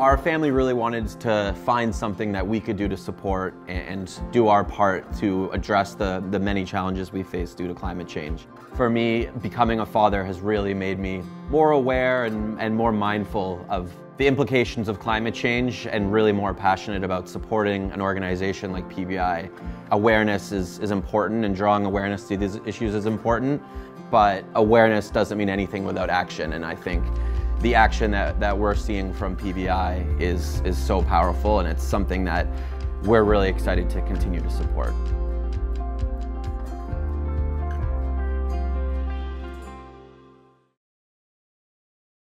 Our family really wanted to find something that we could do to support and do our part to address the, the many challenges we face due to climate change. For me, becoming a father has really made me more aware and, and more mindful of the implications of climate change and really more passionate about supporting an organization like PBI. Awareness is, is important and drawing awareness to these issues is important, but awareness doesn't mean anything without action and I think the action that, that we're seeing from PBI is, is so powerful and it's something that we're really excited to continue to support.